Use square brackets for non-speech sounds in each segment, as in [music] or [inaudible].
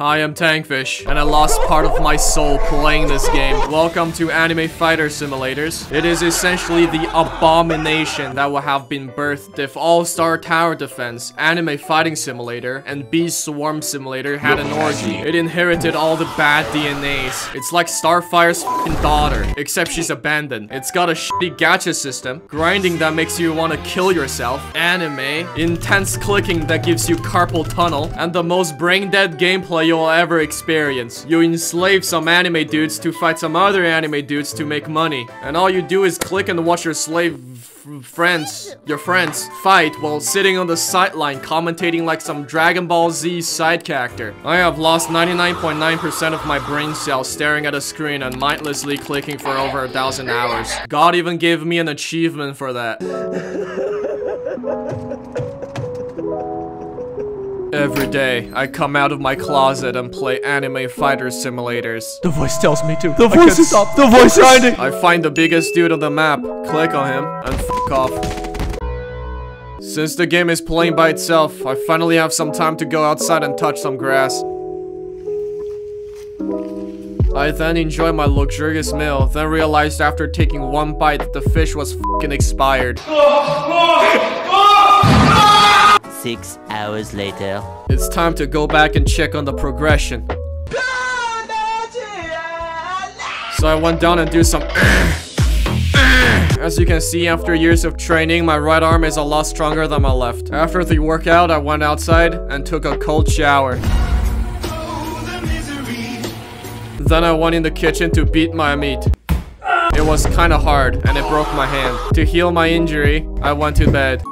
Hi, I'm Tankfish, and I lost part of my soul playing this game. Welcome to Anime Fighter Simulators. It is essentially the abomination that would have been birthed if All-Star Tower Defense, Anime Fighting Simulator, and Bee Swarm Simulator had an orgy. It inherited all the bad DNAs. It's like Starfire's daughter, except she's abandoned. It's got a shitty gacha system, grinding that makes you want to kill yourself, anime, intense clicking that gives you carpal tunnel, and the most brain-dead gameplay you'll ever experience. You enslave some anime dudes to fight some other anime dudes to make money. And all you do is click and watch your slave friends, your friends, fight while sitting on the sideline commentating like some Dragon Ball Z side character. I have lost 99.9% .9 of my brain cells staring at a screen and mindlessly clicking for over a thousand hours. God even gave me an achievement for that. [laughs] Every day, I come out of my closet and play anime fighter simulators. The voice tells me to. The I can't stop. The voice is grinding. I find the biggest dude on the map, click on him, and f off. Since the game is playing by itself, I finally have some time to go outside and touch some grass. I then enjoy my luxurious meal, then realized after taking one bite that the fish was f***ing expired. [laughs] Six hours later. It's time to go back and check on the progression. So I went down and do some [clears throat] As you can see, after years of training, my right arm is a lot stronger than my left. After the workout, I went outside and took a cold shower. Then I went in the kitchen to beat my meat. It was kinda hard, and it broke my hand. To heal my injury, I went to bed.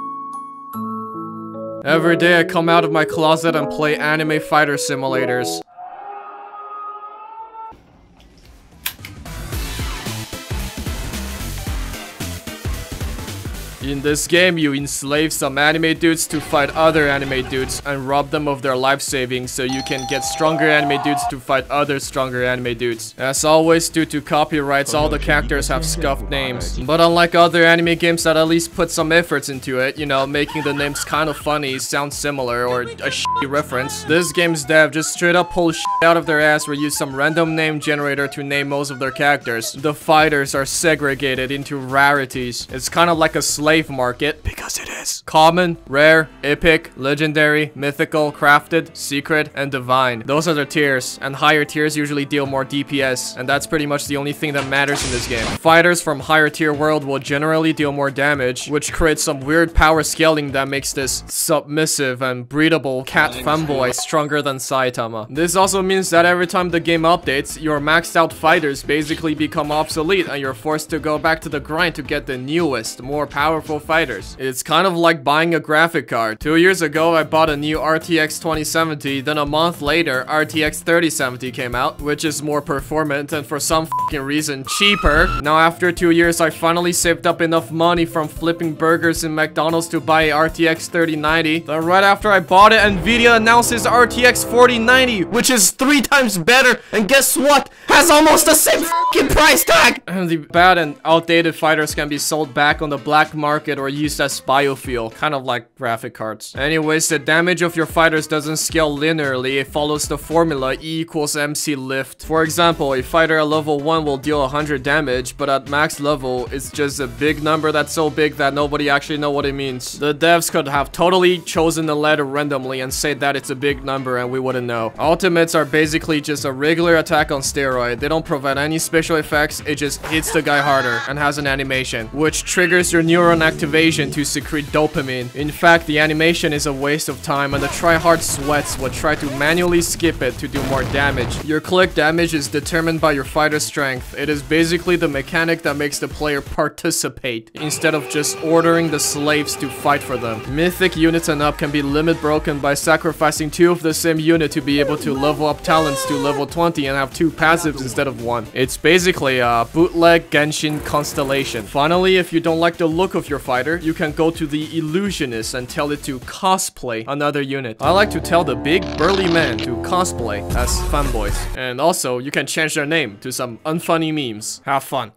Every day I come out of my closet and play anime fighter simulators. In this game, you enslave some anime dudes to fight other anime dudes and rob them of their life savings so you can get stronger anime dudes to fight other stronger anime dudes. As always, due to copyrights, all the characters have scuffed names. But unlike other anime games that at least put some efforts into it, you know, making the names kind of funny, sound similar, or a shitty reference, this game's dev just straight up pull shit out of their ass or use some random name generator to name most of their characters. The fighters are segregated into rarities. It's kind of like a slave slave market because it is. Common, rare, epic, legendary, mythical, crafted, secret, and divine. Those are the tiers, and higher tiers usually deal more DPS, and that's pretty much the only thing that matters in this game. Fighters from higher tier world will generally deal more damage, which creates some weird power scaling that makes this submissive and breedable cat fanboy stronger than Saitama. This also means that every time the game updates, your maxed out fighters basically become obsolete and you're forced to go back to the grind to get the newest, more powerful powerful fighters. It's kind of like buying a graphic card. Two years ago, I bought a new RTX 2070, then a month later, RTX 3070 came out, which is more performant and for some reason cheaper. Now after two years, I finally saved up enough money from flipping burgers in McDonald's to buy a RTX 3090. Then right after I bought it, Nvidia announces RTX 4090, which is three times better, and guess what? Has almost the same price tag! And the bad and outdated fighters can be sold back on the black market market or used as biofuel, kind of like graphic cards. Anyways, the damage of your fighters doesn't scale linearly, it follows the formula E equals MC lift. For example, a fighter at level 1 will deal 100 damage, but at max level, it's just a big number that's so big that nobody actually know what it means. The devs could have totally chosen the letter randomly and say that it's a big number and we wouldn't know. Ultimates are basically just a regular attack on steroid. They don't provide any special effects, it just hits the guy harder and has an animation, which triggers your neuron activation to secrete dopamine. In fact, the animation is a waste of time and the tryhard sweats will try to manually skip it to do more damage. Your click damage is determined by your fighter's strength. It is basically the mechanic that makes the player participate, instead of just ordering the slaves to fight for them. Mythic units and up can be limit broken by sacrificing two of the same unit to be able to level up talents to level 20 and have two passives instead of one. It's basically a bootleg Genshin constellation. Finally, if you don't like the look of your fighter, you can go to the illusionist and tell it to cosplay another unit. I like to tell the big burly man to cosplay as fanboys. And also, you can change their name to some unfunny memes. Have fun.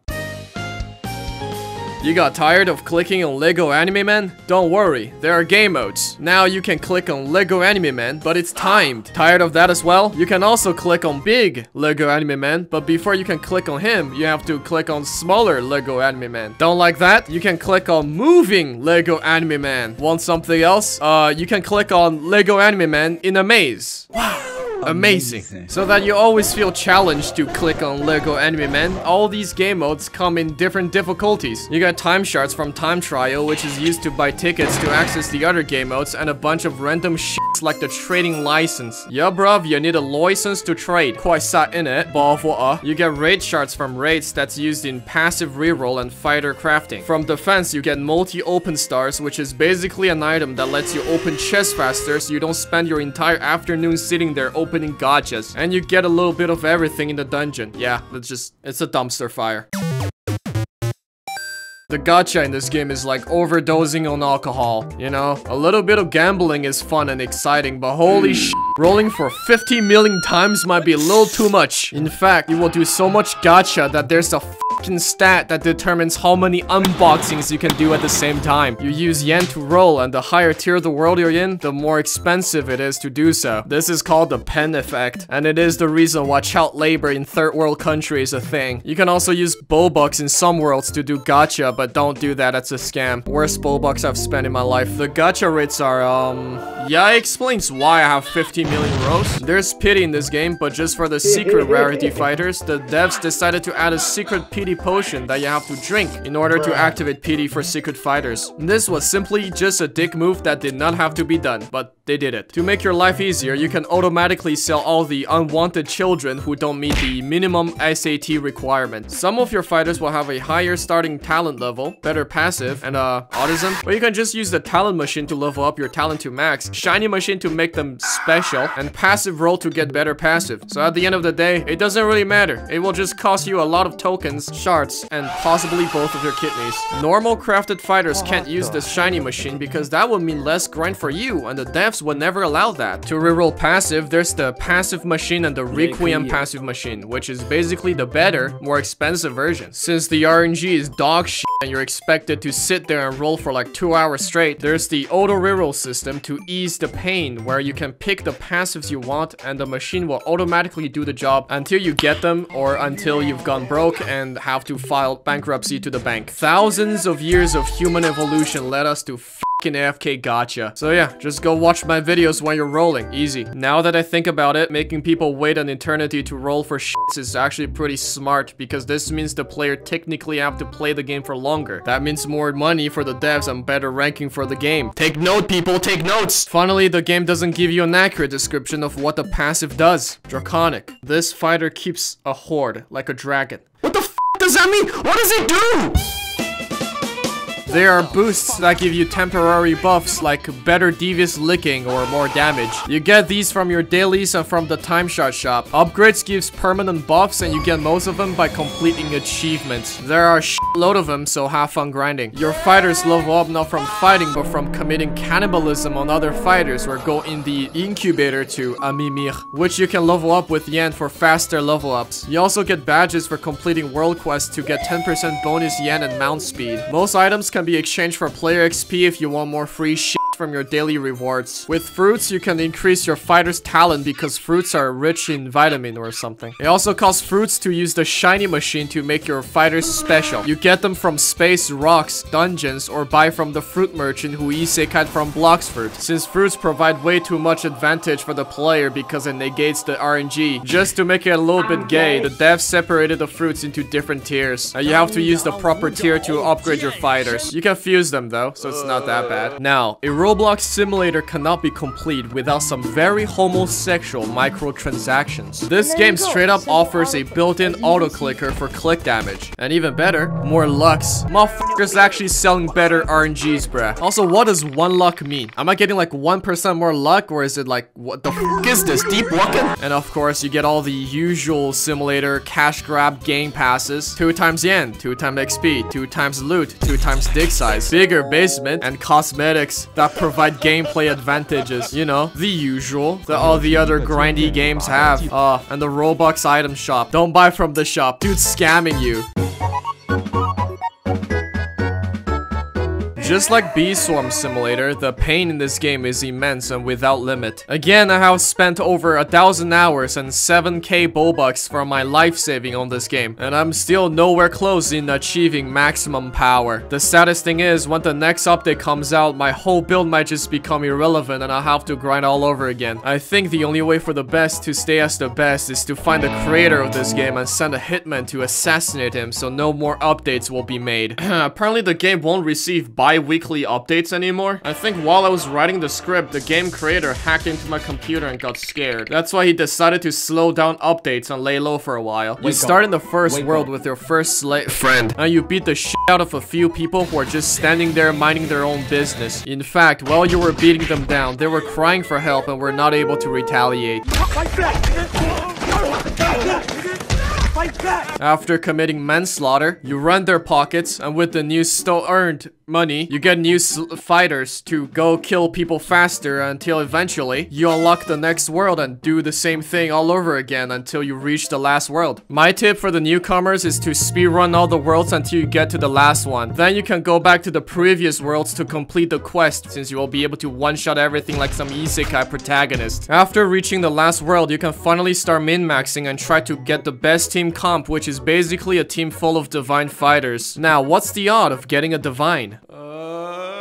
You got tired of clicking on Lego Anime Man? Don't worry, there are game modes. Now you can click on Lego Anime Man, but it's timed. Tired of that as well? You can also click on big Lego Anime Man, but before you can click on him, you have to click on smaller Lego Anime Man. Don't like that? You can click on moving Lego Anime Man. Want something else? Uh, you can click on Lego Anime Man in a maze. Wow. Amazing. So that you always feel challenged to click on Lego Enemy Man, all these game modes come in different difficulties. You got time shards from Time Trial, which is used to buy tickets to access the other game modes, and a bunch of random like the trading license. Yeah, bruv, you need a license to trade. Quite sat in it, uh. You get raid shards from raids that's used in passive reroll and fighter crafting. From defense, you get multi-open stars, which is basically an item that lets you open chests faster so you don't spend your entire afternoon sitting there opening gachas. And you get a little bit of everything in the dungeon. Yeah, it's just, it's a dumpster fire. The gacha in this game is like overdosing on alcohol, you know? A little bit of gambling is fun and exciting, but holy hmm. sh rolling for 50 million times might be a little too much. In fact, you will do so much gacha that there's a fucking stat that determines how many unboxings you can do at the same time. You use yen to roll, and the higher tier of the world you're in, the more expensive it is to do so. This is called the pen effect, and it is the reason why child labor in third world countries is a thing. You can also use bull bucks in some worlds to do gacha, but don't do that, That's a scam. Worst bull bucks I've spent in my life. The gacha rates are, um... Yeah, it explains why I have 50 million rows. There's pity in this game, but just for the secret rarity fighters, the devs decided to add a secret pity potion that you have to drink in order to activate pity for secret fighters. This was simply just a dick move that did not have to be done, but they did it. To make your life easier, you can automatically sell all the unwanted children who don't meet the minimum SAT requirement. Some of your fighters will have a higher starting talent level, better passive, and uh, autism, or you can just use the talent machine to level up your talent to max, shiny machine to make them special, and passive roll to get better passive. So at the end of the day, it doesn't really matter. It will just cost you a lot of tokens, shards, and possibly both of your kidneys. Normal crafted fighters can't use the shiny machine because that would mean less grind for you, and the devs would never allow that. To reroll passive, there's the passive machine and the Requiem passive machine, which is basically the better, more expensive version. Since the RNG is dog shit and you're expected to sit there and roll for like two hours straight, there's the auto reroll system to ease the pain where you can pick the passives you want and the machine will automatically do the job until you get them or until you've gone broke and have to file bankruptcy to the bank. Thousands of years of human evolution led us to AFK gacha. So yeah, just go watch my videos when you're rolling. Easy. Now that I think about it, making people wait an eternity to roll for shits is actually pretty smart because this means the player technically have to play the game for longer. That means more money for the devs and better ranking for the game. Take note, people, take notes! Finally, the game doesn't give you an accurate description of what the passive does. Draconic. This fighter keeps a horde, like a dragon. What the f does that mean? What does it do? There are boosts that give you temporary buffs like better devious licking or more damage. You get these from your dailies and from the time shard shop. Upgrades gives permanent buffs and you get most of them by completing achievements. There are a load of them, so have fun grinding. Your fighters level up not from fighting but from committing cannibalism on other fighters or go in the incubator to Amimir, which you can level up with yen for faster level ups. You also get badges for completing world quests to get 10% bonus yen and mount speed. Most items can be exchanged for player XP if you want more free shit from your daily rewards. With fruits, you can increase your fighter's talent because fruits are rich in vitamin or something. It also costs fruits to use the shiny machine to make your fighters special. You get them from space, rocks, dungeons, or buy from the fruit merchant who isekai from Blox Fruit. Since fruits provide way too much advantage for the player because it negates the RNG. Just to make it a little bit gay, the devs separated the fruits into different tiers. And you have to use the proper tier to upgrade your fighters. You can fuse them though, so it's not that bad. Now, a Roblox simulator cannot be complete without some very homosexual microtransactions. This game straight up offers a built-in auto-clicker for click damage. And even better, more lucks. Motherfuckers actually selling better RNGs, bruh. Also, what does one luck mean? Am I getting like 1% more luck or is it like, what the f is this, deep lucking? And of course, you get all the usual simulator cash grab game passes. 2 times yen, 2 times XP, 2 times loot, 2 times dick size, bigger basement, and cosmetics that provide gameplay advantages. You know, the usual that all the other grindy games have. Uh, and the Robux item shop. Don't buy from the shop. Dude's scamming you. Just like Bee Swarm Simulator, the pain in this game is immense and without limit. Again, I have spent over a thousand hours and 7k Robux for my life saving on this game, and I'm still nowhere close in achieving maximum power. The saddest thing is, when the next update comes out, my whole build might just become irrelevant and I'll have to grind all over again. I think the only way for the best to stay as the best is to find the creator of this game and send a hitman to assassinate him so no more updates will be made. [clears throat] Apparently the game won't receive bi-weekly updates anymore. I think while I was writing the script, the game creator hacked into my computer and got scared. That's why he decided to slow down updates and lay low for a while. You start in the first world with your first slave friend, and you beat the shit out of a few people who are just standing there minding their own business. In fact, while you were beating them down, they were crying for help and were not able to retaliate. After committing manslaughter, you run their pockets, and with the new sto earned money, you get new fighters to go kill people faster until eventually you unlock the next world and do the same thing all over again until you reach the last world. My tip for the newcomers is to speedrun all the worlds until you get to the last one. Then you can go back to the previous worlds to complete the quest since you will be able to one-shot everything like some isekai protagonist. After reaching the last world, you can finally start min-maxing and try to get the best team comp which is basically a team full of divine fighters. Now, what's the odd of getting a divine? Uh...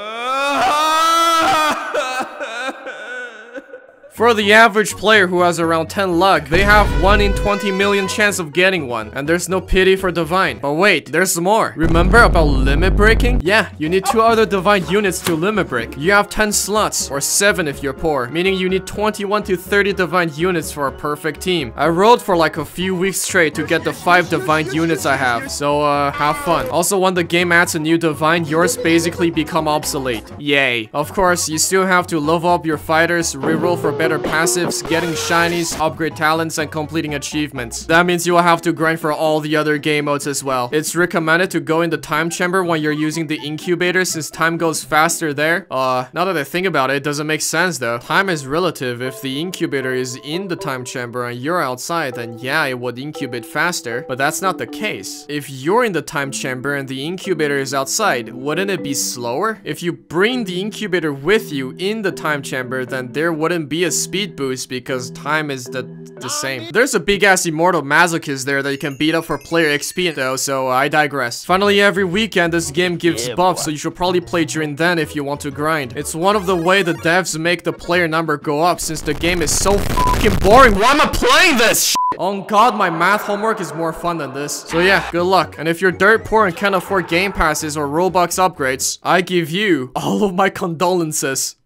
For the average player who has around 10 luck, they have 1 in 20 million chance of getting one, and there's no pity for Divine. But wait, there's more. Remember about limit breaking? Yeah, you need 2 other Divine units to limit break. You have 10 slots, or 7 if you're poor, meaning you need 21 to 30 Divine units for a perfect team. I rolled for like a few weeks straight to get the 5 Divine units I have, so uh, have fun. Also, when the game adds a new Divine, yours basically become obsolete. Yay. Of course, you still have to level up your fighters, reroll for better passives, getting shinies, upgrade talents, and completing achievements. That means you will have to grind for all the other game modes as well. It's recommended to go in the time chamber when you're using the incubator since time goes faster there. Uh, now that I think about it, it doesn't make sense though. Time is relative. If the incubator is in the time chamber and you're outside, then yeah, it would incubate faster, but that's not the case. If you're in the time chamber and the incubator is outside, wouldn't it be slower? If you bring the incubator with you in the time chamber, then there wouldn't be a speed boost because time is the, the same. There's a big-ass immortal masochist there that you can beat up for player XP though, so I digress. Finally, every weekend this game gives Yeah, buffs, so you should probably play during then if you want to grind. It's one of the way the devs make the player number go up since the game is so fucking boring. Why am I playing this shit? Oh god, my math homework is more fun than this. So yeah, good luck. And if you're dirt poor and can't afford game passes or Robux upgrades, I give you all of my condolences.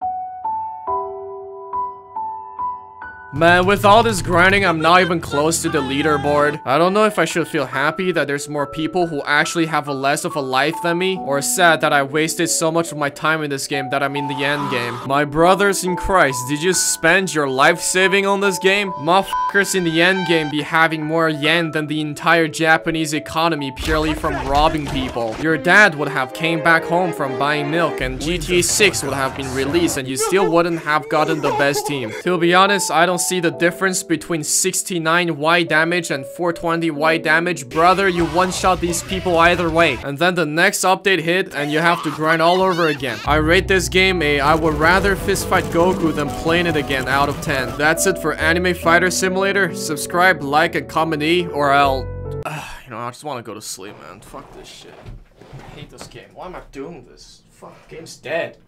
Man, with all this grinding, I'm not even close to the leaderboard. I don't know if I should feel happy that there's more people who actually have a less of a life than me, or sad that I wasted so much of my time in this game that I'm in the end game. My brothers in Christ, did you spend your life saving on this game? Motherfuckers in the end game be having more yen than the entire Japanese economy purely from robbing people. Your dad would have came back home from buying milk and GTA 6 would have been released and you still wouldn't have gotten the best team. To be honest, I don't see the difference between 69 Y damage and 420 Y damage. Brother, you one-shot these people either way. And then the next update hit and you have to grind all over again. I rate this game a I would rather fistfight Goku than playing it again out of 10. That's it for Anime Fighter Simulator. Subscribe, like, and comment E or I'll... you know, I just want to go to sleep, man. Fuck this shit. I hate this game. Why am I doing this? Fuck, game's dead.